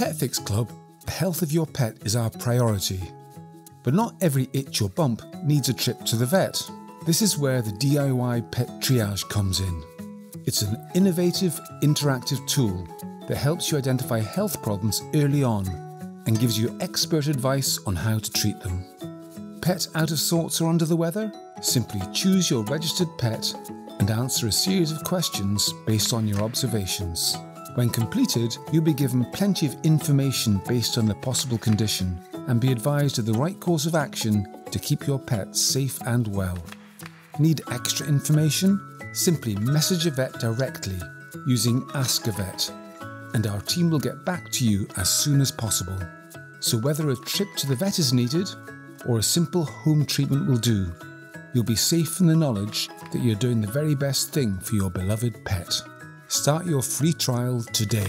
PetFix Club, the health of your pet is our priority. But not every itch or bump needs a trip to the vet. This is where the DIY Pet Triage comes in. It's an innovative, interactive tool that helps you identify health problems early on and gives you expert advice on how to treat them. Pet out of sorts or under the weather? Simply choose your registered pet and answer a series of questions based on your observations. When completed, you'll be given plenty of information based on the possible condition and be advised of the right course of action to keep your pet safe and well. Need extra information? Simply message a vet directly using Ask a Vet, and our team will get back to you as soon as possible. So, whether a trip to the vet is needed or a simple home treatment will do, you'll be safe in the knowledge that you're doing the very best thing for your beloved pet. Start your free trial today.